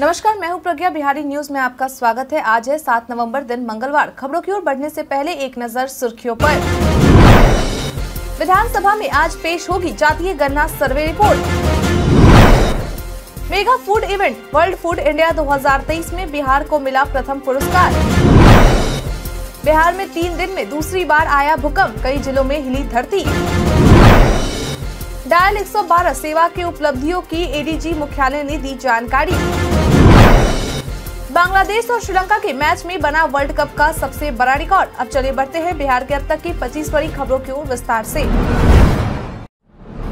नमस्कार, मैं हूँ प्रज्ञा, बिहारी न्यूज़ में आपका स्वागत है। आज है सात नवंबर दिन, मंगलवार। खबरों की ओर बढ़ने से पहले एक नज़र सुर्खियों पर। विधानसभा में आज पेश होगी जातीय गन्ना survey report. Mega food event, world food India 2023 में बिहार को मिला प्रथम पुरस्कार। बिहार में तीन दिन में दूसरी बार आया भूकंप, कई जिलों में हिली धरती। डायल 112 सेवा के उपलब्धियों की एडीजी मुख्यालय ने दी जानकारी। बांग्लादेश और श्रीलंका के मैच में बना वर्ल्ड कप का सबसे बड़ा रिकॉर्ड। अब चले बढ़ते हैं बिहार के अब तक की 25 बड़ी खबरों की ओर विस्तार से।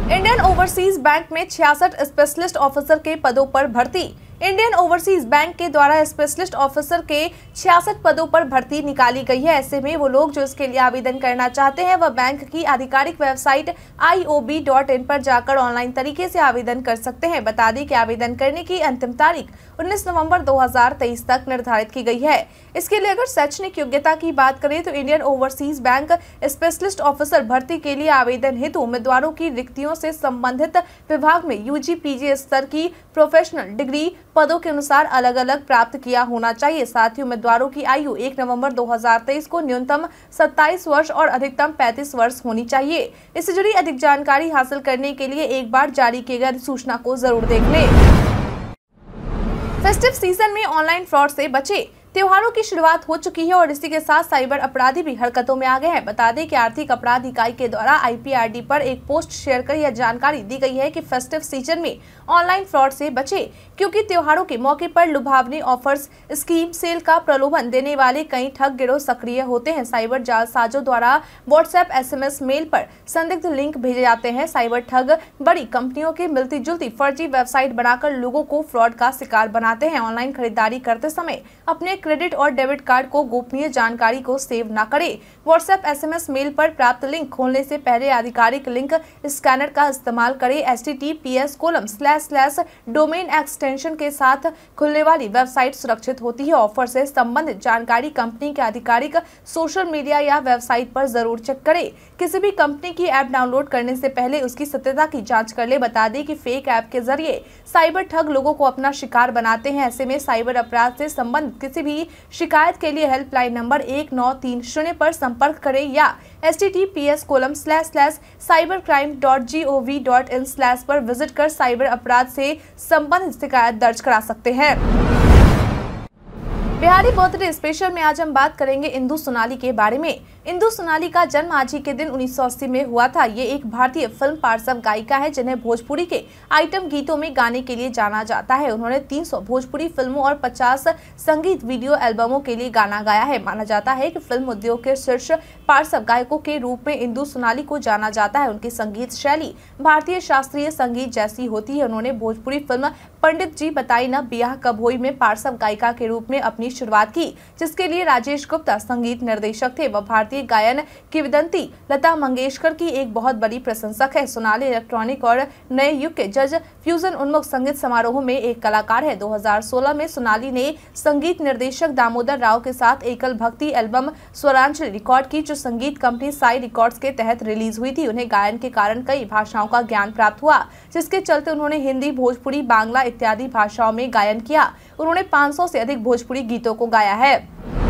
इंडियन ओवरसीज बैंक में छियासठ स्पेशलिस्ट ऑफिसर के पदों पर भर्ती। इंडियन ओवरसीज बैंक के द्वारा स्पेशलिस्ट ऑफिसर के छियासठ पदों पर भर्ती निकाली गई है। ऐसे में वो लोग जो इसके लिए आवेदन करना चाहते हैं, वह बैंक की आधिकारिक वेबसाइट इन पर जाकर ऑनलाइन तरीके से आवेदन कर सकते हैं। बता दें कि आवेदन करने की अंतिम तारीख 19 नवंबर 2023 तक निर्धारित की गई है। इसके लिए अगर शैक्षणिक योग्यता की बात करें तो Indian Overseas Bank specialist officer भर्ती के लिए आवेदन हेतु उम्मीदवारों की रिक्तियों से संबंधित विभाग में यूजी पीजी स्तर की प्रोफेशनल डिग्री पदों के अनुसार अलग अलग प्राप्त किया होना चाहिए। साथ ही उम्मीदवारों की आयु 1 नवंबर 2023 को न्यूनतम 27 वर्ष और अधिकतम 35 वर्ष होनी चाहिए। इससे जुड़ी अधिक जानकारी हासिल करने के लिए एक बार जारी किए गए अधिसूचना को ज़रूर देख ले। फेस्टिव सीज़न में ऑनलाइन फ्रॉड से बचे। त्योहारों की शुरुआत हो चुकी है और इसी के साथ साइबर अपराधी भी हरकतों में आ गए हैं। बता दें कि आर्थिक अपराध इकाई के द्वारा आईपीआरडी पर एक पोस्ट शेयर कर यह जानकारी दी गई है कि फेस्टिव सीज़न में ऑनलाइन फ्रॉड से बचे, क्योंकि त्योहारों के मौके पर लुभावनी ऑफर्स, स्कीम सेल का प्रलोभन देने वाले कई ठग गिरोह सक्रिय होते हैं। साइबर जालसाजों द्वारा व्हाट्सएप, एसएमएस, मेल पर संदिग्ध लिंक भेजे जाते हैं। साइबर ठग बड़ी कंपनियों की मिलती जुलती फर्जी वेबसाइट बनाकर लोगों को फ्रॉड का शिकार बनाते हैं। ऑनलाइन खरीदारी करते समय अपने क्रेडिट और डेबिट कार्ड को गोपनीय जानकारी को सेव न करें। व्हाट्सएप एसएमएस मेल पर प्राप्त लिंक खोलने से पहले आधिकारिक लिंक स्कैनर का इस्तेमाल करें। H T T P S colon slash slash domain extension के साथ खुलने वाली वेबसाइट सुरक्षित होती है। ऑफ़र से संबंधित जानकारी कंपनी के आधिकारिक सोशल मीडिया या वेबसाइट पर ज़रूर चेक करें। किसी भी कंपनी की ऐप डाउनलोड करने से पहले उसकी सत्यता की जाँच कर ले, बता दें कि फेक ऐप के ज़रिए साइबर ठग लोगों को अपना शिकार बनाते हैं। ऐसे में साइबर अपराध से संबंधित किसी भी शिकायत के लिए हेल्पलाइन नंबर एक नौ तीन शून्य पर संपर्क करें या H T T P S colon slash slash cyber crime dot G O V dot in slash पर विज़िट कर साइबर अपराध से संबंधित शिकायत दर्ज करा सकते हैं। बिहारी बर्थडे स्पेशल में आज हम बात करेंगे इंदु सोनाली के बारे में। इंदु सोनाली का जन्म आज ही के दिन 1980 में हुआ था। ये एक भारतीय फ़िल्म पार्श्व गायिका है, जिन्हें भोजपुरी के आइटम गीतों में गाने के लिए जाना जाता है। उन्होंने 300 भोजपुरी फ़िल्मों और 50 संगीत वीडियो एल्बमों के लिए गाना गाया है। माना जाता है कि फ़िल्म उद्योग के शीर्ष पार्श्व गायकों के रूप में इंदु सोनाली को जाना जाता है। उनकी संगीत शैली भारतीय शास्त्रीय संगीत जैसी होती है। उन्होंने भोजपुरी फ़िल्म पंडित जी बताई न, बियाह कब हुई में पार्श्व गायिका के रूप में अपनी शुरुआत की, जिसके लिए राजेश गुप्ता संगीत निर्देशक थे। वह भारतीय गायन की लता मंगेशकर की एक बहुत बड़ी प्रशंसक है। सोनाली इलेक्ट्रॉनिक और नए युग के जज फ्यूजन उन्मुख संगीत समारोह में एक कलाकार है। 2016 में सोनाली ने संगीत निर्देशक दामोदर राव के साथ एकल भक्ति एल्बम स्वरांजलि रिकॉर्ड की, जो संगीत कंपनी साई रिकॉर्ड्स के तहत रिलीज़ हुई थी। उन्हें गायन के कारण कई भाषाओं का ज्ञान प्राप्त हुआ, जिसके चलते उन्होंने हिंदी, भोजपुरी, बांग्ला इत्यादि भाषाओं में गायन किया। उन्होंने 500 से अधिक भोजपुरी गीतों को गाया है।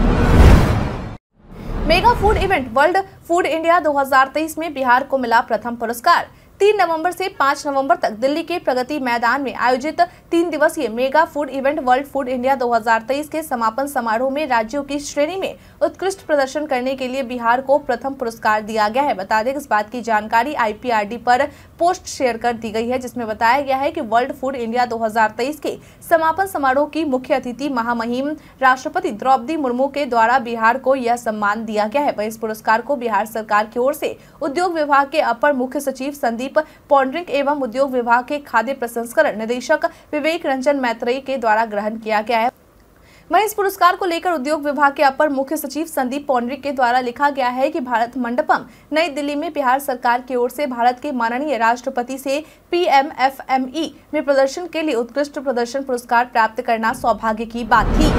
Mega food event world food India 2023 में बिहार को मिला प्रथम पुरस्कार। तीन नवंबर से पाँच नवंबर तक दिल्ली के प्रगति मैदान में आयोजित तीन दिवसीय mega food event world food India 2023 के समापन समारोह में राज्यों की श्रेणी में उत्कृष्ट प्रदर्शन करने के लिए बिहार को प्रथम पुरस्कार दिया गया है। बता दें इस बात की जानकारी आईपीआरडी पर पोस्ट शेयर कर दी गई है, जिसमें बताया गया है की वर्ल्ड फ़ूड इंडिया 2023 के समापन समारोह की मुख्य अतिथि महामहिम राष्ट्रपति द्रौपदी मुर्मू के द्वारा बिहार को यह सम्मान दिया गया है। वही इस पुरस्कार को बिहार सरकार की ओर से उद्योग विभाग के अपर मुख्य सचिव संदीप संदीप पौंड्रिक एवं उद्योग विभाग के खाद्य प्रसंस्करण निदेशक विवेक रंजन मैत्रेयी के द्वारा ग्रहण किया गया है। वहीं इस पुरस्कार को लेकर उद्योग विभाग के अपर मुख्य सचिव संदीप पौंड्रिक के द्वारा लिखा गया है कि भारत मंडपम नई दिल्ली में बिहार सरकार की ओर से भारत के माननीय राष्ट्रपति से पीएमएफएमई में प्रदर्शन के लिए उत्कृष्ट प्रदर्शन पुरस्कार प्राप्त करना सौभाग्य की बात थी।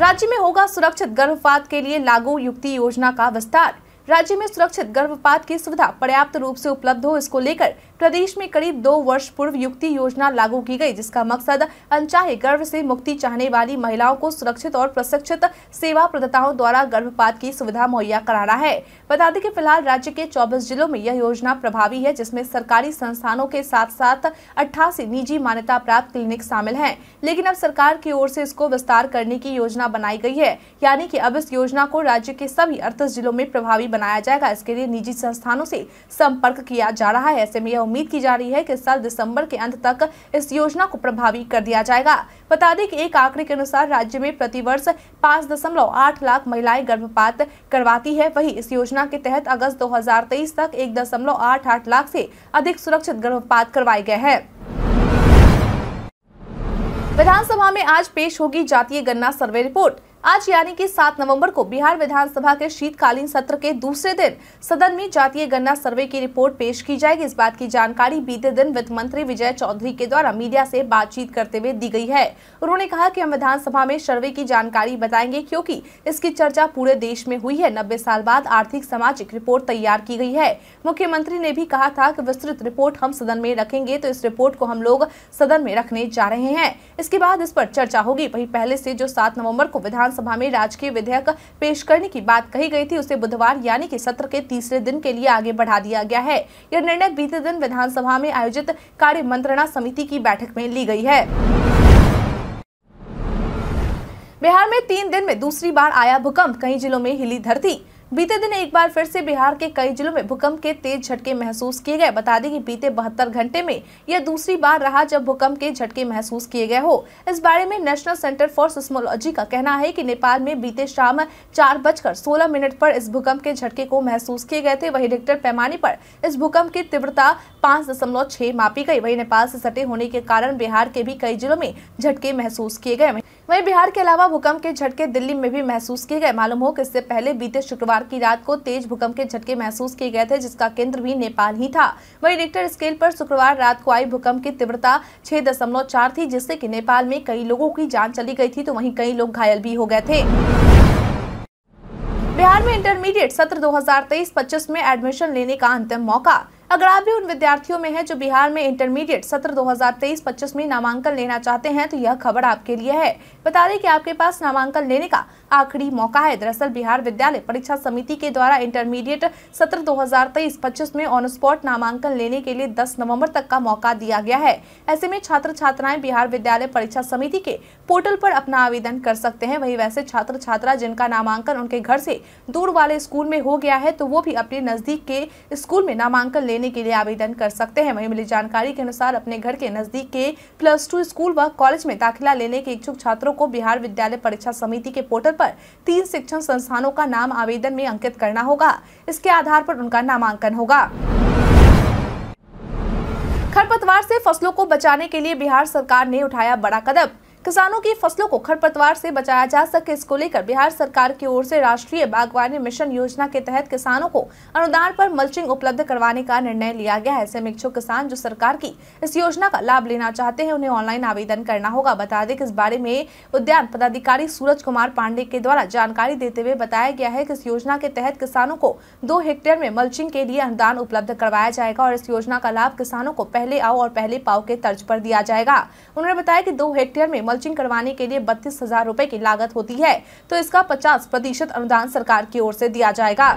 राज्य में होगा सुरक्षित गर्भपात के लिए लागू युक्ति योजना का विस्तार। राज्य में सुरक्षित गर्भपात की सुविधा पर्याप्त रूप से उपलब्ध हो इसको लेकर प्रदेश में करीब दो वर्ष पूर्व युक्ति योजना लागू की गई, जिसका मकसद अनचाहे गर्भ से मुक्ति चाहने वाली महिलाओं को सुरक्षित और प्रशिक्षित सेवा प्रदाताओं द्वारा गर्भपात की सुविधा मुहैया कराना है। बता दें कि फ़िलहाल राज्य के 24 जिलों में यह योजना प्रभावी है, जिसमें सरकारी संस्थानों के साथ साथ अट्ठासी निजी मान्यता प्राप्त क्लिनिक शामिल है। लेकिन अब सरकार की ओर से इसको विस्तार करने की योजना बनाई गई है। यानी कि अब इस योजना को राज्य के सभी अड़तीस जिलों में प्रभावी बनाया जाएगा। इसके लिए निजी संस्थानों से संपर्क किया जा रहा है। ऐसे में यह उम्मीद की जा रही है कि इस साल दिसंबर के अंत तक इस योजना को प्रभावी कर दिया जाएगा। बता दें कि एक आंकड़े के अनुसार राज्य में प्रतिवर्ष पाँच दशमलव आठ लाख महिलाएँ गर्भपात करवाती है। वही इस योजना के तहत अगस्त 2023 तक एक दशमलव आठ आठ लाख से अधिक सुरक्षित गर्भपात करवाए गए हैं। विधानसभा में आज पेश होगी जातीय गन्ना सर्वे रिपोर्ट। आज यानी कि 7 नवंबर को बिहार विधानसभा के शीतकालीन सत्र के दूसरे दिन सदन में जातीय गन्ना सर्वे की रिपोर्ट पेश की जाएगी। इस बात की जानकारी बीते दिन वित्त मंत्री विजय चौधरी के द्वारा मीडिया से बातचीत करते हुए दी गई है। उन्होंने कहा कि हम विधानसभा में सर्वे की जानकारी बताएँगे क्योंकि इसकी चर्चा पूरे देश में हुई है। नब्बे साल बाद आर्थिक सामाजिक रिपोर्ट तैयार की गई है। मुख्यमंत्री ने भी कहा था की विस्तृत रिपोर्ट हम सदन में रखेंगे तो इस रिपोर्ट को हम लोग सदन में रखने जा रहे हैं। इसके बाद इस पर चर्चा होगी। वही पहले से जो सात नवंबर को विधान विधानसभा में राजकीय विधेयक पेश करने की बात कही गई थी। उसे बुधवार यानी कि सत्र के तीसरे दिन के लिए आगे बढ़ा दिया गया है। यह निर्णय बीते दिन विधानसभा में आयोजित कार्य मंत्रणा समिति की बैठक में ली गई है। बिहार में तीन दिन में दूसरी बार आया भूकंप। कई जिलों में हिली धरती। बीते दिन एक बार फिर से बिहार के कई जिलों में भूकंप के तेज झटके महसूस किए गए। बता दें कि बीते बहत्तर घंटे में यह दूसरी बार रहा जब भूकंप के झटके महसूस किए गए हो। इस बारे में नेशनल सेंटर फॉर सिस्मोलॉजी का कहना है कि नेपाल में बीते शाम चार बजकर सोलह मिनट पर इस भूकंप के झटके को महसूस किए गए थे। वही रिक्टर पैमाने पर इस भूकंप की तीव्रता पाँच मापी गई। वही नेपाल से सटे होने के कारण बिहार के भी कई जिलों में झटके महसूस किए गए। वहीं बिहार के अलावा भूकंप के झटके दिल्ली में भी महसूस किए गए। मालूम हो कि इससे पहले बीते शुक्रवार की रात को तेज भूकंप के झटके महसूस किए गए थे, जिसका केंद्र भी नेपाल ही था। वहीं रिक्टर स्केल पर शुक्रवार रात को आई भूकंप की तीव्रता छह थी, जिससे कि नेपाल में कई लोगों की जान चली गई थी तो वहीं कई लोग घायल भी हो गए थे। बिहार में इंटरमीडिएट सत्र 2023-25 में एडमिशन लेने का अंतिम मौका। अगर आप भी उन विद्यार्थियों में हैं जो बिहार में इंटरमीडिएट सत्र 2023-25 में नामांकन लेना चाहते हैं तो यह खबर आपके लिए है। बता दें कि आपके पास नामांकन लेने का आखिरी मौका है। दरअसल बिहार विद्यालय परीक्षा समिति के द्वारा इंटरमीडिएट सत्र 2023-25 में ऑन स्पॉट नामांकन लेने के लिए 10 नवंबर तक का मौका दिया गया है। ऐसे में छात्र छात्राएँ बिहार विद्यालय परीक्षा समिति के पोर्टल पर अपना आवेदन कर सकते हैं। वही वैसे छात्र छात्रा जिनका नामांकन उनके घर से दूर वाले स्कूल में हो गया है तो वो भी अपने नज़दीक के स्कूल में नामांकन लेने के लिए आवेदन कर सकते हैं। वही मिली जानकारी के अनुसार अपने घर के नज़दीक के प्लस टू स्कूल व कॉलेज में दाखिला लेने के इच्छुक छात्रों को बिहार विद्यालय परीक्षा समिति के पोर्टल पर तीन शिक्षण संस्थानों का नाम आवेदन में अंकित करना होगा। इसके आधार पर उनका नामांकन होगा। खरपतवार से फ़सलों को बचाने के लिए बिहार सरकार ने उठाया बड़ा कदम। किसानों की फ़सलों को खरपतवार से बचाया जा सके। इसको लेकर बिहार सरकार की ओर से राष्ट्रीय बागवानी मिशन योजना के तहत किसानों को अनुदान पर मल्चिंग उपलब्ध करवाने का निर्णय लिया गया है। ऐसे में इच्छुक किसान जो सरकार की इस योजना का लाभ लेना चाहते हैं, उन्हें ऑनलाइन आवेदन करना होगा। बता दें कि इस बारे में उद्यान पदाधिकारी सूरज कुमार पांडे के द्वारा जानकारी देते हुए बताया गया है की इस योजना के तहत किसानों को दो हेक्टेयर में मल्चिंग के लिए अनुदान उपलब्ध करवाया जाएगा और इस योजना का लाभ किसानों को पहले आओ और पहले पाओ के तर्ज पर दिया जाएगा। उन्होंने बताया की दो हेक्टेयर में मल्चिंग करवाने के लिए बत्तीस हज़ार रूपए की लागत होती है। तो इसका पचास प्रतिशत अनुदान सरकार की ओर से दिया जाएगा।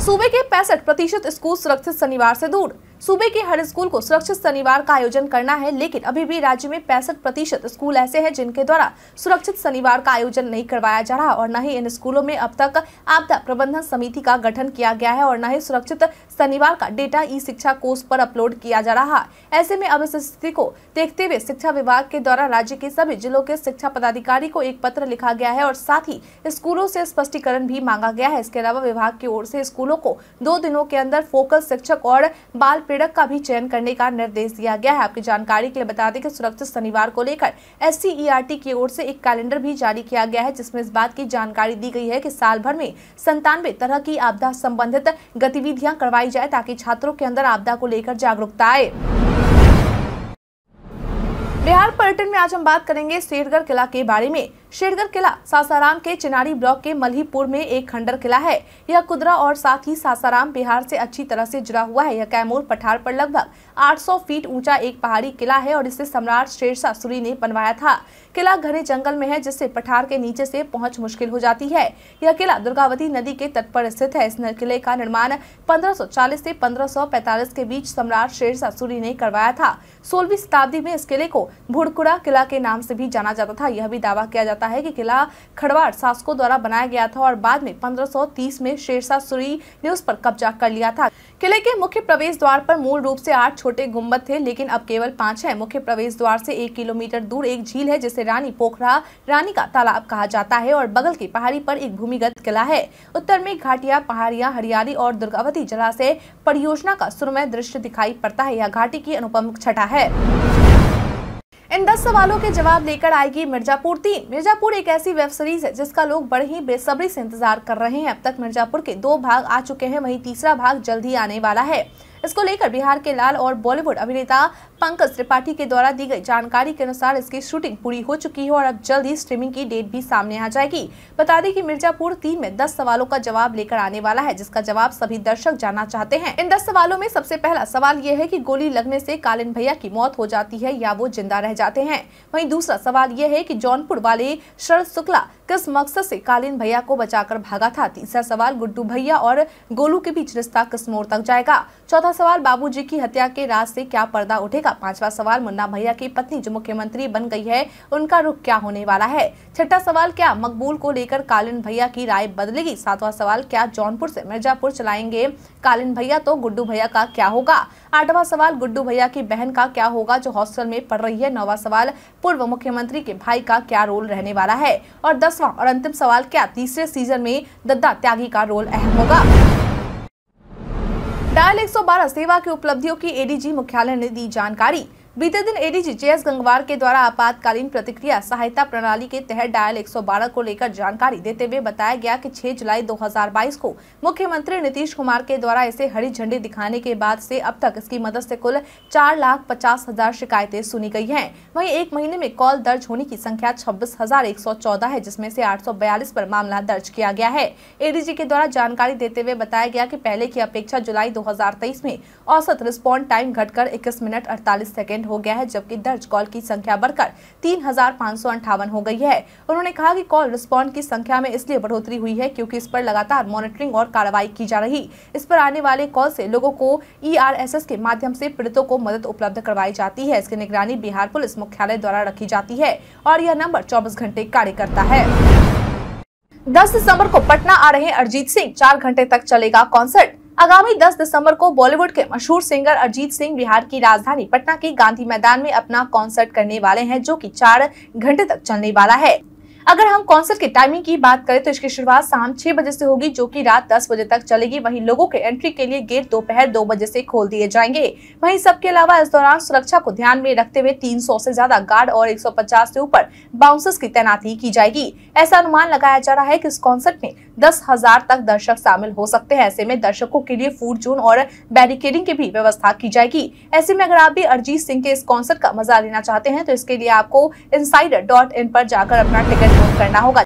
सूबे के पैंसठ प्रतिशत स्कूल सुरक्षित शनिवार से दूर। सूबे के हर स्कूल को सुरक्षित शनिवार का आयोजन करना है, लेकिन अभी भी राज्य में पैंसठ प्रतिशत स्कूल ऐसे हैं जिनके द्वारा सुरक्षित शनिवार का आयोजन नहीं करवाया जा रहा और न ही इन स्कूलों में अब तक आपदा प्रबंधन समिति का गठन किया गया है और न ही सुरक्षित शनिवार का डेटा ई शिक्षा कोर्स पर अपलोड किया जा रहा। ऐसे में अब इस स्थिति को देखते हुए शिक्षा विभाग के द्वारा राज्य के सभी जिलों के शिक्षा पदाधिकारी को एक पत्र लिखा गया है और साथ ही स्कूलों से स्पष्टीकरण भी मांगा गया है। इसके अलावा विभाग की ओर से स्कूलों को दो दिनों के अंदर फोकस शिक्षक और बाल पीड़क का भी चयन करने का निर्देश दिया गया है। आपकी जानकारी के लिए बता दें कि सुरक्षित शनिवार को लेकर एस की ओर से एक कैलेंडर भी जारी किया गया है, जिसमें इस बात की जानकारी दी गई है कि साल भर में संतानवे तरह की आपदा संबंधित गतिविधियाँ करवाई जाए ताकि छात्रों के अंदर आपदा को लेकर जागरूकता आए। बिहार पर्यटन में आज हम बात करेंगे शेरगढ़ किला के बारे में। शेरगढ़ किला, सासाराम के चिनारी ब्लॉक के मल्हीपुर में एक खंडर किला है। यह कुदरा और साथ ही सासाराम बिहार से अच्छी तरह से जुड़ा हुआ है। यह कैमूर पठार पर लगभग 800 फीट ऊँचा एक पहाड़ी किला है और इसे सम्राट शेरशाह सूरी ने बनवाया था। किला घने जंगल में है, जिससे पठार के नीचे से पहुँच मुश्किल हो जाती है। यह किला दुर्गावती नदी के तट पर स्थित है। इस किले का निर्माण 1540 से 1545 के बीच सम्राट शेरशाह सूरी ने करवाया था। सोलहवीं शताब्दी में इस किले को भुड़कुड़ा किला के नाम से भी जाना जाता था। यह भी दावा किया जाता है कि किला खड़वाड़ शासकों द्वारा बनाया गया था और बाद में 1530 में शेरशाह सूरी ने उस पर कब्जा कर लिया था। किले के मुख्य प्रवेश द्वार पर मूल रूप से आठ छोटे गुंबद थे, लेकिन अब केवल पाँच है। मुख्य प्रवेश द्वार से एक किलोमीटर दूर एक झील है, जिसे रानी पोखरा, रानी का तालाब कहा जाता है और बगल की पहाड़ी पर एक भूमिगत किला है। उत्तर में घाटिया, पहाड़ियाँ, हरियाली और दुर्गावती जलाशय परियोजना का सुरमय दृश्य दिखाई पड़ता है। यह घाटी की अनुपम छटा है। इन 10 सवालों के जवाब लेकर आएगी मिर्जापुर तीन मिर्जापुर एक ऐसी वेब सीरीज़ है जिसका लोग बड़े ही बेसब्री से इंतज़ार कर रहे हैं। अब तक मिर्जापुर के दो भाग आ चुके हैं, वहीं तीसरा भाग जल्द ही आने वाला है। इसको लेकर बिहार के लाल और बॉलीवुड अभिनेता पंकज त्रिपाठी के द्वारा दी गई जानकारी के अनुसार इसकी शूटिंग पूरी हो चुकी है और अब जल्द ही स्ट्रीमिंग की डेट भी सामने आ जाएगी। बता दें कि मिर्जापुर तीन में दस सवालों का जवाब लेकर आने वाला है, जिसका जवाब सभी दर्शक जानना चाहते हैं। इन दस सवालों में सबसे पहला सवाल ये है की गोली लगने से कालिन भैया की मौत हो जाती है या वो ज़िंदा रह जाते हैं? वही दूसरा सवाल ये है की जौनपुर वाले शरद शुक्ला किस मकसद से कालीन भैया को बचाकर भागा था। तीसरा सवाल, गुड्डू भैया और गोलू के बीच रिश्ता किस मोड़ तक जाएगा? चौथा सवाल, बाबूजी की हत्या के राज से क्या पर्दा उठेगा? पांचवा सवाल, मुन्ना भैया की पत्नी जो मुख्यमंत्री बन गई है, उनका रुख क्या होने वाला है? छठा सवाल, क्या मकबूल को लेकर कालीन भैया की राय बदलेगी? सातवां सवाल, क्या जौनपुर से मिर्जापुर चलाएँगे? कालिन भैया तो गुड्डू भैया का क्या होगा? आठवां सवाल, गुड्डू भैया की बहन का क्या होगा जो हॉस्टल में पढ़ रही है? नौवा सवाल, पूर्व मुख्यमंत्री के भाई का क्या रोल रहने वाला है? और दस दसवां और अंतिम सवाल क्या तीसरे सीज़न में दद्दा त्यागी का रोल अहम होगा? डायल 112 सेवा की उपलब्धियों की एडीजी मुख्यालय ने दी जानकारी। बीते दिन एडीजी जेएस गंगवार के द्वारा आपातकालीन प्रतिक्रिया सहायता प्रणाली के तहत डायल 112 को लेकर जानकारी देते हुए बताया गया कि 6 जुलाई 2022 को मुख्यमंत्री नीतीश कुमार के द्वारा इसे हरी झंडी दिखाने के बाद से अब तक इसकी मदद से कुल चार लाख पचास हज़ार शिकायतें सुनी गई हैं। वहीं एक महीने में कॉल दर्ज होने की संख्या छब्बीस है, जिसमें से आठ सौ बयालीस पर मामला दर्ज किया गया है एडीजी के द्वारा जानकारी देते हुए बताया गया की पहले की अपेक्षा जुलाई दो हज़ार तेईस में औसत रिस्पॉन्ड टाइम घटकर इक्कीस मिनट अड़तालीस सेकेंड हो गया है, जबकि दर्ज कॉल की संख्या बढ़कर तीन हो गई है। उन्होंने कहा कि कॉल रिस्पॉन्ड की संख्या में इसलिए बढ़ोतरी हुई है क्योंकि इस पर लगातार मॉनिटरिंग और कार्रवाई की जा रही। इस पर आने वाले कॉल से लोगों को ई e के माध्यम से पीड़ितों को मदद उपलब्ध करवाई जाती है। इसकी निगरानी बिहार पुलिस मुख्यालय द्वारा रखी जाती है और यह नंबर चौबीस घंटे कार्य करता है। 10 दिसंबर को पटना आ रहे अरिजीत सिंह, चार घंटे तक चलेगा कॉन्सर्ट। आगामी 10 दिसंबर को बॉलीवुड के मशहूर सिंगर अरिजीत सिंह बिहार की राजधानी पटना के गांधी मैदान में अपना कॉन्सर्ट करने वाले हैं, जो कि चार घंटे तक चलने वाला है। अगर हम कॉन्सर्ट की टाइमिंग की बात करें तो इसकी शुरुआत शाम छह बजे से होगी, जो कि रात दस बजे तक चलेगी। वहीं लोगों के एंट्री के लिए गेट दोपहर दो दो बजे से खोल दिए जाएँगे। वहीं सबके अलावा इस दौरान सुरक्षा को ध्यान में रखते हुए 300 से ज़्यादा गार्ड और 150 से ऊपर बाउंसर्स की तैनाती की जाएगी। ऐसा अनुमान लगाया जा रहा है की इस कॉन्सर्ट में दस हज़ार तक दर्शक शामिल हो सकते हैं। ऐसे में दर्शकों के लिए फ़ूड जोन और बैरिकेडिंग की भी व्यवस्था की जाएगी। ऐसे में अगर आप भी अरिजीत सिंह के इस कॉन्सर्ट का मज़ा लेना चाहते हैं तो इसके लिए आपको इनसाइडर डॉट इन पर जाकर अपना टिकट बुक करना होगा।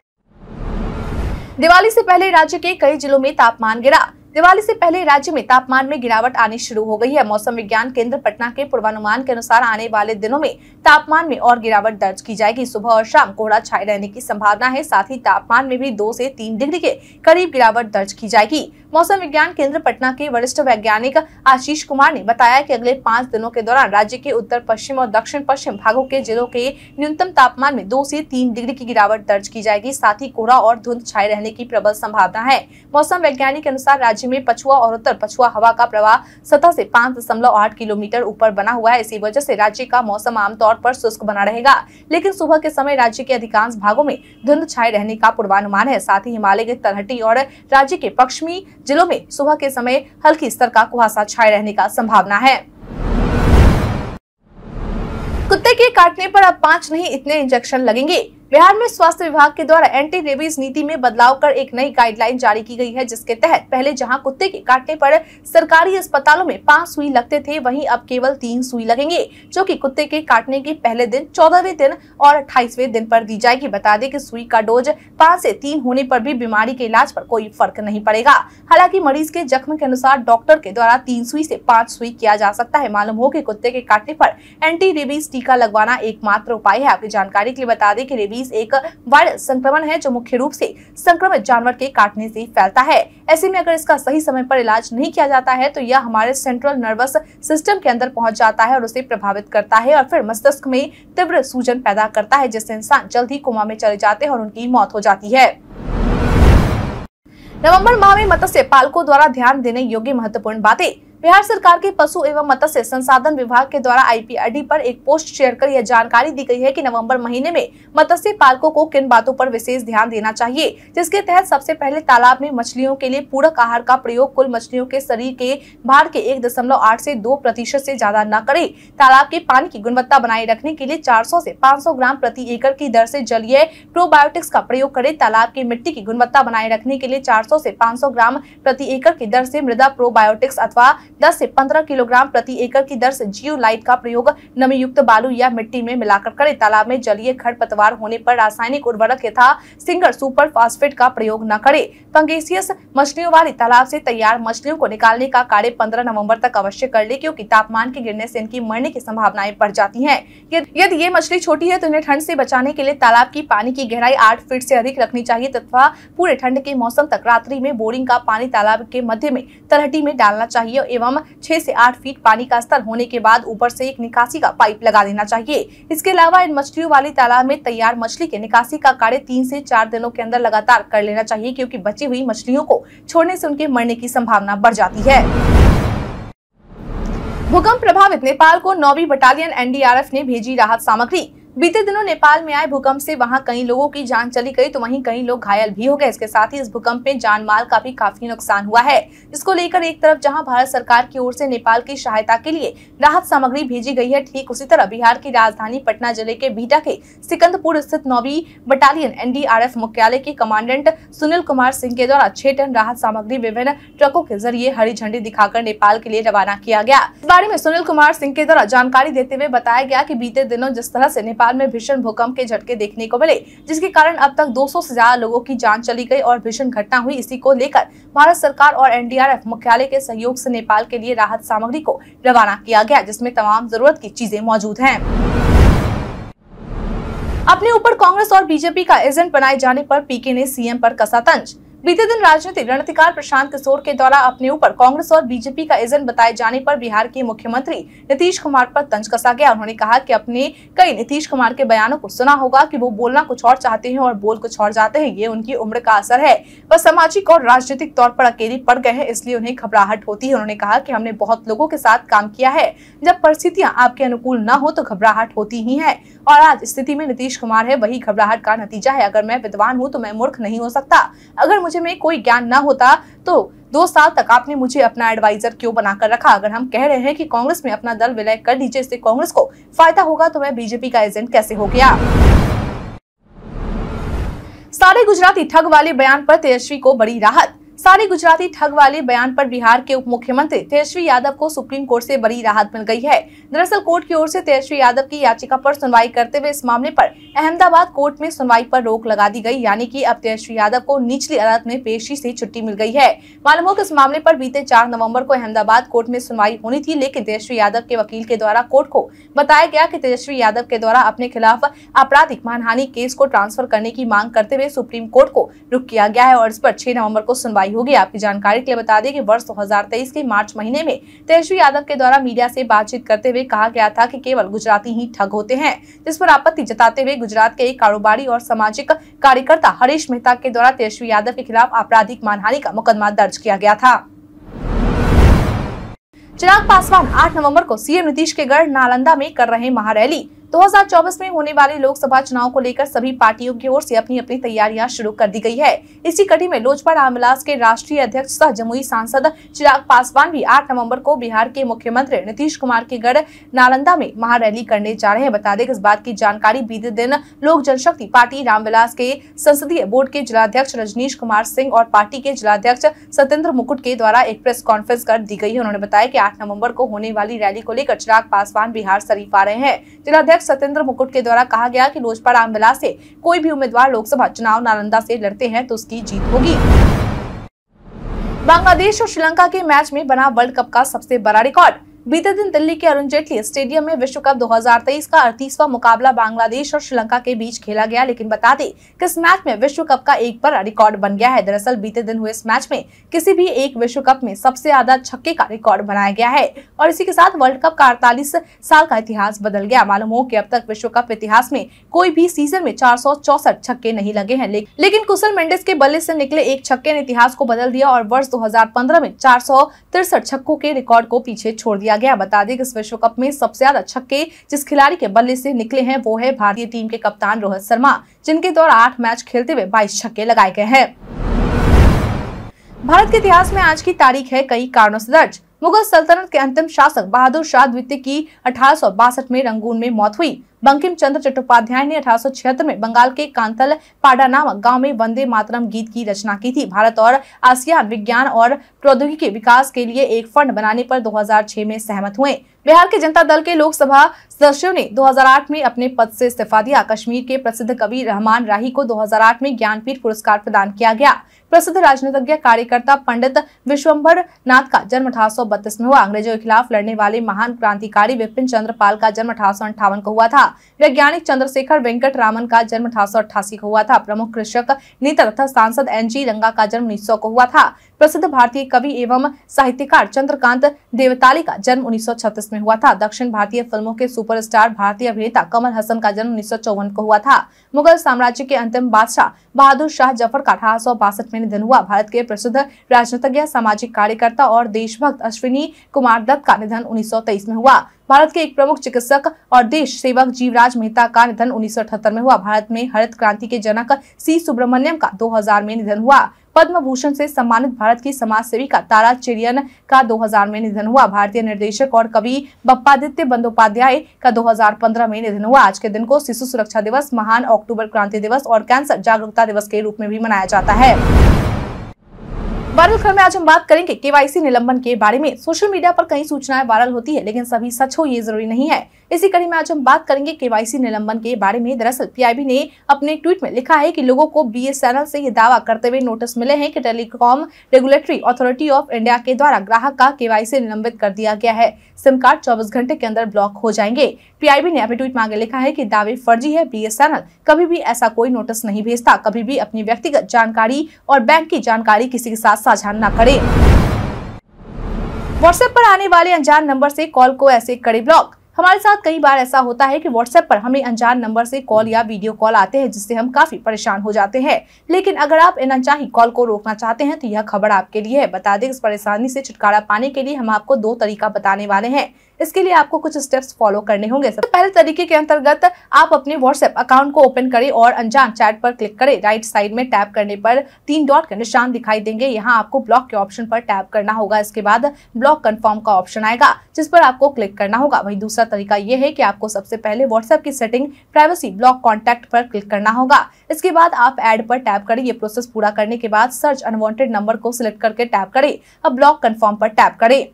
दिवाली से पहले राज्य के कई जिलों में तापमान गिरा। दिवाली से पहले राज्य में तापमान में गिरावट आनी शुरू हो गई है। मौसम विज्ञान केंद्र पटना के पूर्वानुमान के अनुसार आने वाले दिनों में तापमान में और गिरावट दर्ज की जाएगी। सुबह और शाम कोहरा छाए रहने की संभावना है। साथ ही तापमान में भी दो से तीन डिग्री के करीब गिरावट दर्ज की जाएगी। मौसम विज्ञान केंद्र पटना के वरिष्ठ वैज्ञानिक आशीष कुमार ने बताया कि अगले पाँच दिनों के दौरान राज्य के उत्तर, पश्चिम और दक्षिण पश्चिम भागों के जिलों के न्यूनतम तापमान में दो से तीन डिग्री की गिरावट दर्ज की जाएगी। साथ ही कोहरा और धुंध छाए रहने की प्रबल संभावना है। मौसम वैज्ञानिक के अनुसार राज्य में पछुआ और उत्तर पछुआ हवा का प्रवाह सतह से पाँच दशमलव आठ किलोमीटर ऊपर बना हुआ है। इसी वजह से राज्य का मौसम आमतौर पर शुष्क बना रहेगा, लेकिन सुबह के समय राज्य के अधिकांश भागों में धुंध छाए रहने का पूर्वानुमान है। साथ ही हिमालय के तलहटी और राज्य के पश्चिमी जिलों में सुबह के समय हल्की स्तर का कुहासा छाये रहने का संभावना है। कुत्ते के काटने पर अब पाँच नहीं, इतने इंजेक्शन लगेंगे। बिहार में स्वास्थ्य विभाग के द्वारा एंटी रेबीज नीति में बदलाव कर एक नई गाइडलाइन जारी की गई है, जिसके तहत पहले जहाँ कुत्ते के काटने पर सरकारी अस्पतालों में पाँच सुई लगते थे, वहीं अब केवल तीन सुई लगेंगे, जो कि कुत्ते के काटने के पहले दिन, चौदहवें दिन और अट्ठाईसवें दिन पर दी जाएगी। बता दें कि सुई का डोज पाँच से तीन होने पर भी बीमारी के इलाज पर कोई फ़र्क नहीं पड़ेगा। हालाँकि मरीज़ के जख्म के अनुसार डॉक्टर के द्वारा तीन सुई से पाँच सुई किया जा सकता है। मालूम हो कि कुत्ते के काटने पर एंटी रेबीज टीका लगवाना एकमात्र उपाय है। आपकी जानकारी के लिए बता दें कि रेबीज रेबीज एक वायरस संक्रमण है जो मुख्य रूप से संक्रमित जानवर के काटने से फैलता है। ऐसे में अगर इसका सही समय पर इलाज नहीं किया जाता है तो यह हमारे सेंट्रल नर्वस सिस्टम के अंदर पहुँच जाता है और उसे प्रभावित करता है और फिर मस्तिष्क में तीव्र सूजन पैदा करता है, जिससे इंसान जल्द ही कोमा में चले जाते हैं और उनकी मौत हो जाती है। नवंबर माह में मत्स्य पालकों द्वारा ध्यान देने योग्य महत्वपूर्ण बातें। बिहार सरकार के पशु एवं मत्स्य संसाधन विभाग के द्वारा आईपीआरडी पर एक पोस्ट शेयर कर यह जानकारी दी गई है कि नवंबर महीने में मत्स्य पालकों को किन बातों पर विशेष ध्यान देना चाहिए, जिसके तहत सबसे पहले तालाब में मछलियों के लिए पूरक आहार का प्रयोग कुल मछलियों के शरीर के भार के एक दशमलव आठ से दो प्रतिशत से ज़्यादा न करे। तालाब के पानी की गुणवत्ता बनाए रखने के लिए चार सौ ऐसी पाँच सौ ग्राम प्रति एकड़ की दर ऐसी जलीय प्रोबायोटिक्स का प्रयोग करे। तालाब की मिट्टी की गुणवत्ता बनाए रखने के लिए चार सौ ऐसी पाँच सौ ग्राम प्रति एकड़ की दर ऐसी मृदा प्रोबायोटिक्स अथवा 10 से 15 किलोग्राम प्रति एकड़ की दर से जियो लाइट का प्रयोग नमी युक्त बालू या मिट्टी में मिलाकर करें। तालाब में जलीय खरपतवार होने पर रासायनिक उर्वरक यथा सिंगर सुपर फास्फेट का प्रयोग न करें। पंगेसियस मछलियों वाली तालाब से तैयार मछलियों को निकालने का कार्य पंद्रह नवंबर तक अवश्य कर ले, क्योंकि तापमान के गिरने से इनकी मरने की संभावनाएँ बढ़ जाती है। यदि ये मछली छोटी है तो इन्हें ठंड से बचाने के लिए तालाब की पानी की गहराई आठ फीट से अधिक रखनी चाहिए तथा पूरे ठंड के मौसम तक रात्रि में बोरिंग का पानी तालाब के मध्य में तलहटी में डालना चाहिए एवं छह से आठ फीट पानी का स्तर होने के बाद ऊपर से एक निकासी का पाइप लगा देना चाहिए। इसके अलावा इन मछलियों वाली तालाब में तैयार मछली के निकासी का कार्य तीन से चार दिनों के अंदर लगातार कर लेना चाहिए, क्योंकि बची हुई मछलियों को छोड़ने से उनके मरने की संभावना बढ़ जाती है। भूकंप प्रभावित नेपाल को नौवीं बटालियन एनडीआरएफ ने भेजी राहत सामग्री। बीते दिनों नेपाल में आए भूकंप से वहाँ कई लोगों की जान चली गई तो वहीं कई लोग घायल भी हो गए। इसके साथ ही इस भूकंप में जान माल का भी काफ़ी नुकसान हुआ है। इसको लेकर एक तरफ़ जहाँ भारत सरकार की ओर से नेपाल की सहायता के लिए राहत सामग्री भेजी गई है, ठीक उसी तरह बिहार की राजधानी पटना ज़िले के बीटा के सिकंदपुर स्थित नौवी बटालियन एनडीआरएफ मुख्यालय के कमांडेंट सुनील कुमार सिंह के द्वारा छह टन राहत सामग्री विभिन्न ट्रकों के ज़रिए हरी झंडी दिखाकर नेपाल के लिए रवाना किया गया। इस बारे में सुनील कुमार सिंह के द्वारा जानकारी देते हुए बताया गया की बीते दिनों जिस तरह से नेपाल में भीषण भूकंप के झटके देखने को मिले, जिसके कारण अब तक 200 से ज़्यादा लोगों की जान चली गई और भीषण घटना हुई। इसी को लेकर भारत सरकार और एनडीआरएफ मुख्यालय के सहयोग से नेपाल के लिए राहत सामग्री को रवाना किया गया, जिसमें तमाम ज़रूरत की चीज़ें मौजूद हैं। अपने ऊपर कांग्रेस और बीजेपी का एजेंट बनाए जाने पर पीके ने सीएम पर कसा तंज। बीते दिन राजनीतिक रणधिकार प्रशांत किशोर के द्वारा अपने ऊपर कांग्रेस और बीजेपी का एजेंट बताए जाने पर बिहार के मुख्यमंत्री नीतीश कुमार पर तंज कसा गया। उन्होंने कहा कि अपने कई नीतीश कुमार के बयानों को सुना होगा कि वो बोलना कुछ और चाहते हैं और बोल कुछ और जाते हैं। ये उनकी उम्र का असर है। वह सामाजिक और राजनीतिक तौर पर अकेली पड़ गए हैं, इसलिए उन्हें घबराहट होती है। उन्होंने कहा की हमने बहुत लोगों के साथ काम किया है। जब परिस्थितियाँ आपके अनुकूल न हो तो घबराहट होती ही है। और आज स्थिति में नीतीश कुमार है, वही घबराहट का नतीजा है। अगर मैं विद्वान हूँ तो मैं मूर्ख नहीं हो सकता। अगर मुझे में कोई ज्ञान न होता तो दो साल तक आपने मुझे अपना एडवाइजर क्यों बनाकर रखा? अगर हम कह रहे हैं कि कांग्रेस में अपना दल विलय कर लीजिए इससे कांग्रेस को फ़ायदा होगा तो मैं बीजेपी का एजेंट कैसे हो गया? सारे गुजराती ठग वाले बयान पर तेजस्वी को बड़ी राहत। सारी गुजराती ठग वाले बयान पर बिहार के उप मुख्यमंत्री तेजस्वी यादव को सुप्रीम कोर्ट से बड़ी राहत मिल गई है। दरअसल कोर्ट की ओर से तेजस्वी यादव की याचिका पर सुनवाई करते हुए इस मामले पर अहमदाबाद कोर्ट में सुनवाई पर रोक लगा दी गई, यानी कि अब तेजस्वी यादव को निचली अदालत में पेशी से छुट्टी मिल गई है। मालूम हो इस मामले पर बीते चार नवंबर को अहमदाबाद कोर्ट में सुनवाई होनी थी, लेकिन तेजस्वी यादव के वकील के द्वारा कोर्ट को बताया गया की तेजस्वी यादव के द्वारा अपने खिलाफ आपराधिक मानहानि केस को ट्रांसफ़र करने की मांग करते हुए सुप्रीम कोर्ट को रुक किया गया है और इस पर छह नवंबर को सुनवाई सुनवाई होगी आपकी जानकारी के लिए बता दें कि वर्ष 2023 के मार्च महीने में तेजस्वी यादव के द्वारा मीडिया से बातचीत करते हुए कहा गया था कि केवल गुजराती ही ठग होते हैं, जिस पर आपत्ति जताते हुए गुजरात के एक कारोबारी और सामाजिक कार्यकर्ता हरीश मेहता के द्वारा तेजस्वी यादव के खिलाफ आपराधिक मानहानि का मुकदमा दर्ज किया गया था। चिराग पासवान 8 नवंबर को सीएम नीतीश के गढ़ नालंदा में कर रहे महारैली। 2024 में होने वाले लोकसभा चुनाव को लेकर सभी पार्टियों की ओर से अपनी अपनी तैयारियाँ शुरू कर दी गई है। इसी कड़ी में लोजपा रामविलास के राष्ट्रीय अध्यक्ष सह जमुई सांसद चिराग पासवान भी 8 नवंबर को बिहार के मुख्यमंत्री नीतीश कुमार के गढ़ नालंदा में महारैली करने जा रहे हैं। बता दें इस बात की जानकारी बीते दिन लोक जनशक्ति पार्टी रामविलास के संसदीय बोर्ड के जिलाध्यक्ष रजनीश कुमार सिंह और पार्टी के जिलाध्यक्ष सत्येंद्र मुकुट के द्वारा एक प्रेस कॉन्फ्रेंस कर दी गई है। उन्होंने बताया की आठ नवंबर को होने वाली रैली को लेकर चिराग पासवान बिहार शरीफ आ रहे हैं। जिलाध्यक्ष विधायक सत्येंद्र मुकुट के द्वारा कहा गया कि लोजपा रामविलास से कोई भी उम्मीदवार लोकसभा चुनाव नालंदा से लड़ते हैं तो उसकी जीत होगी। बांग्लादेश और श्रीलंका के मैच में बना वर्ल्ड कप का सबसे बड़ा रिकॉर्ड। बीते दिन दिल्ली के अरुण जेटली स्टेडियम में विश्व कप 2023 का अड़तीसवा मुकाबला बांग्लादेश और श्रीलंका के बीच खेला गया, लेकिन बता दें कि इस मैच में विश्व कप का एक बड़ा रिकॉर्ड बन गया है। दरअसल बीते दिन हुए इस मैच में किसी भी एक विश्व कप में सबसे ज़्यादा छक्के का रिकॉर्ड बनाया गया है और इसी के साथ वर्ल्ड कप का अड़तालीस साल का इतिहास बदल गया। मालूम हो की अब तक विश्व कप इतिहास में कोई भी सीज़न में चार छक्के नहीं लगे हैं लेकिन कुशल मेंडिस के बल्ले से निकले एक छक्के ने इतिहास को बदल दिया और वर्ष दो हज़ार पंद्रह में चार छक्कों के रिकॉर्ड को पीछे छोड़ दिया दिया गया। बता दें कि इस विश्व कप में सबसे ज़्यादा छक्के जिस खिलाड़ी के बल्ले से निकले हैं, वो है भारतीय टीम के कप्तान रोहित शर्मा, जिनके द्वारा आठ मैच खेलते हुए बाईस छक्के लगाए गए हैं। भारत के इतिहास में आज की तारीख है कई कारणों से दर्ज। मुगल सल्तनत के अंतिम शासक बहादुर शाह द्वितीय की अठारह सौ बासठ में रंगून में मौत हुई। बंकिम चंद्र चट्टोपाध्याय ने अठारह सौ छिहत्तर में बंगाल के कांतल पाडा नामक गाँव में वंदे मातरम गीत की रचना की थी। भारत और आसियान विज्ञान और प्रौद्योगिकी विकास के लिए एक फंड बनाने पर 2006 में सहमत हुए। बिहार के जनता दल के लोकसभा सदस्यों ने 2008 में अपने पद से इस्तीफा दिया। कश्मीर के प्रसिद्ध कवि रहमान राही को 2008 में ज्ञानपीठ पुरस्कार प्रदान किया गया। प्रसिद्ध राजनीतिज्ञ, कार्यकर्ता पंडित विश्वम्भर नाथ का जन्म अठारह सौ बत्तीस में हुआ। अंग्रेज़ों के खिलाफ लड़ने वाले महान क्रांतिकारी विपिन चंद्र पाल का जन्म अठारह को हुआ था। वैज्ञानिक चंद्रशेखर वेंकट रामन का जन्म अठारह सौ अठासी को हुआ था। प्रमुख कृषक, नेता तथा सांसद एन जी रंगा का जन्म उन्नीस सौ को हुआ था। प्रसिद्ध भारतीय कवि एवं साहित्यकार चंद्रकांत देवताली का जन्म उन्नीस सौ छत्तीस में हुआ था। दक्षिण भारतीय फ़िल्मों के सुपरस्टार भारतीय अभिनेता कमल हसन का जन्म उन्नीस सौ चौवन को हुआ था। मुगल साम्राज्य के अंतिम बादशाह बहादुर शाह ज़फ़र का अठारह सौ बासठ में निधन हुआ। भारत के प्रसिद्ध राजनीतिज्ञ सामाजिक कार्यकर्ता और देशभक्त अश्विनी कुमार दत्त का निधन उन्नीस सौ तेईस में हुआ। भारत के एक प्रमुख चिकित्सक और देश सेवक जीवराज मेहता का निधन उन्नीस सौ अठहत्तर में हुआ। भारत में हरित क्रांति के जनक सी सुब्रमण्यम का 2000 में निधन हुआ। पद्म भूषण से सम्मानित भारत की समाज सेविका तारा चिरियन का 2000 में निधन हुआ। भारतीय निर्देशक और कवि बप्पादित्य बंदोपाध्याय का 2015 में निधन हुआ। आज के दिन को शिशु सुरक्षा दिवस, महान अक्टूबर क्रांति दिवस और कैंसर जागरूकता दिवस के रूप में भी मनाया जाता है। वायरल खबर में आज हम बात करेंगे केवाईसी निलंबन के बारे में। सोशल मीडिया पर कई सूचनाएँ वायरल होती है, लेकिन सभी सच हो ये ज़रूरी नहीं है। इसी कड़ी में आज हम बात करेंगे केवाईसी निलंबन के बारे में। दरअसल पीआईबी ने अपने ट्वीट में लिखा है कि लोगों को बीएसएनएल से ये दावा करते हुए नोटिस मिले हैं कि Telecom Regulatory Authority of India के द्वारा ग्राहक का केवाईसी निलंबित कर दिया गया है। सिम कार्ड चौबीस घंटे के अंदर ब्लॉक हो जाएँगे। पीआईबी ने अपने ट्वीट में आगे लिखा है की दावे फर्जी है, बीएसएनएल। कभी भी ऐसा कोई नोटिस नहीं भेजता, कभी भी अपनी व्यक्तिगत जानकारी और बैंक की जानकारी किसी के साथ साझा न करे। व्हाट्सएप पर आने वाले अनजान नंबर से कॉल को ऐसे करे ब्लॉक। हमारे साथ कई बार ऐसा होता है कि व्हाट्सएप पर हमें अनजान नंबर से कॉल या वीडियो कॉल आते हैं, जिससे हम काफ़ी परेशान हो जाते हैं। लेकिन अगर आप इन अनचाही कॉल को रोकना चाहते हैं तो यह खबर आपके लिए है। बता दें इस परेशानी से छुटकारा पाने के लिए हम आपको दो तरीका बताने वाले हैं। इसके लिए आपको कुछ स्टेप्स फॉलो करने होंगे सबसे पहले तरीके के अंतर्गत आप अपने व्हाट्सएप अकाउंट को ओपन करें और अनजान चैट पर क्लिक करें। राइट साइड में टैप करने पर तीन डॉट के निशान दिखाई देंगे। यहाँ आपको ब्लॉक के ऑप्शन पर टैप करना होगा। इसके बाद ब्लॉक कन्फर्म का ऑप्शन आएगा, जिस पर आपको क्लिक करना होगा। वही दूसरा तरीका यह है की आपको सबसे पहले व्हाट्सएप की सेटिंग प्राइवेसी ब्लॉक कॉन्टेक्ट पर क्लिक करना होगा। इसके बाद आप एड पर टैप करें। ये प्रोसेस पूरा करने के बाद सर्च अनवांटेड नंबर को सिलेक्ट करके टैप करें। अब ब्लॉक कन्फर्म पर टैप करें।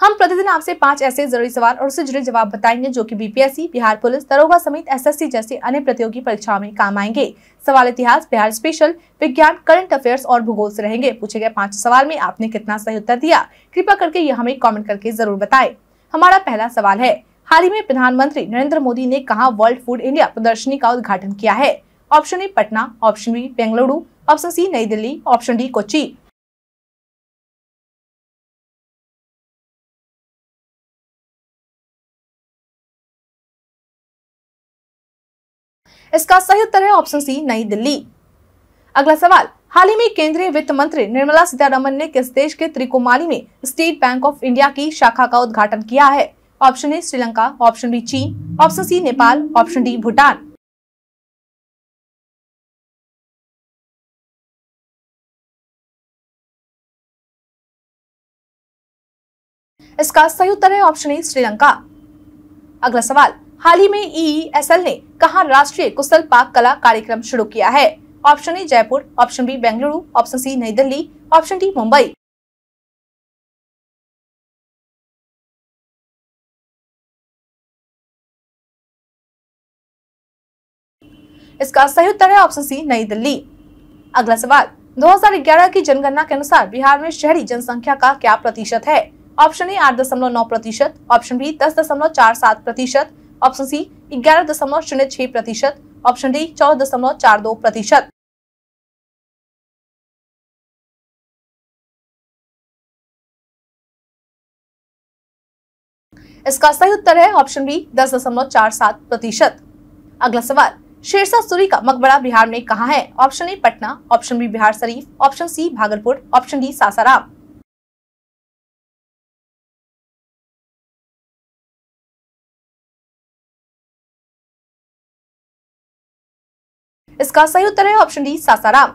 हम प्रतिदिन आपसे पाँच ऐसे ज़रूरी सवाल और उससे जुड़े जवाब बताएँगे, जो कि बीपीएससी बिहार पुलिस, दरोगा समेत एसएससी जैसे अन्य प्रतियोगी परीक्षाओं में काम आएँगे। सवाल इतिहास, बिहार स्पेशल विज्ञान करंट अफेयर्स और भूगोल से रहेंगे। पूछे गए पाँच सवाल में आपने कितना सही उत्तर दिया? कृपा करके ये हमें कॉमेंट करके ज़रूर बताए। हमारा पहला सवाल है, हाल ही में प्रधानमंत्री नरेंद्र मोदी ने कहा वर्ल्ड फ़ूड इंडिया प्रदर्शनी का उद्घाटन किया है। Option A, Patna, option B, Bengaluru, option C, New Delhi, option D Kochi इसका सही उत्तर है ऑप्शन सी, नई दिल्ली। अगला सवाल, हाल ही में केंद्रीय वित्त मंत्री निर्मला सीतारमन ने किस देश के त्रिकोमाली में स्टेट बैंक ऑफ़ इंडिया की शाखा का उद्घाटन किया है? Option A, Sri Lanka, option B, चीन, option C, Nepal, option D, Bhutan. इसका सही उत्तर है ऑप्शन ए, श्रीलंका। अगला सवाल हाल ही में ईईएसएल ने कहा राष्ट्रीय कुशल पाक कला कार्यक्रम शुरू किया है। Option A Jaipur. Option B Bengaluru. Option C New Delhi. Option D Mumbai. इसका सही उत्तर है ऑप्शन सी नई दिल्ली। अगला सवाल 2011 की जनगणना के अनुसार बिहार में शहरी जनसंख्या का क्या प्रतिशत है? ऑप्शन ए आठ दशमलव नौ प्रतिशत। ऑप्शन बी दस दशमलव चार सात प्रतिशत। ऑप्शन सी ग्यारह दशमलव शून्य छह प्रतिशत। ऑप्शन डी चौदह दशमलव चार दो प्रतिशत। इसका सही उत्तर है ऑप्शन बी दस दशमलव चार सात प्रतिशत। अगला सवाल, शेरशाह सूरी का मकबरा बिहार में कहा है? Option A Patna. Option B Bihar Sharif. Option C Bhagalpur. Option D Sasaram. इसका सही उत्तर है ऑप्शन डी सासाराम।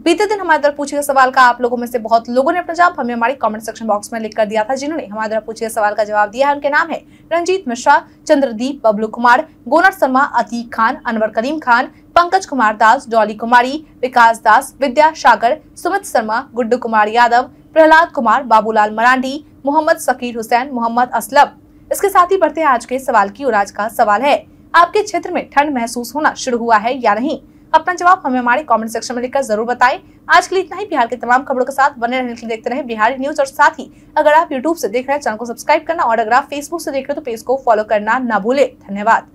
बीते दिन हमारे द्वारा पूछे गए सवाल का आप लोगों में से बहुत लोगों ने अपना जवाब हमें हमारी कमेंट सेक्शन बॉक्स में लिख कर दिया था, जिन्होंने हमारे द्वारा पूछे गए सवाल का जवाब दिया है। उनके नाम है रंजीत मिश्रा, चंद्रदीप बबलू कुमार गोनर शर्मा, अतीक खान, अनवर करीम खान, पंकज कुमार दास, डॉली कुमारी, विकास दास, विद्या सागर, सुमित शर्मा, गुड्डू कुमार यादव, प्रहलाद कुमार, बाबूलाल मरांडी, मोहम्मद सकीर हुसैन, मोहम्मद असलम। इसके साथ ही बढ़ते आज के सवाल की और आज का सवाल है। आपके क्षेत्र में ठंड महसूस होना शुरू हुआ है या नहीं? अपना जवाब हमें हमारे कमेंट सेक्शन में लिखकर ज़रूर बताएँ। आज के लिए इतना ही। बिहार के तमाम खबरों के साथ बने रहने के लिए देखते रहे बिहारी न्यूज़ और साथ ही अगर आप यूट्यूब से देख रहे हैं, चैनल को सब्सक्राइब करना और अगर आप फेसबुक से देख रहे हो तो पेज को फॉलो करना न भूले। धन्यवाद।